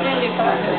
Really fast.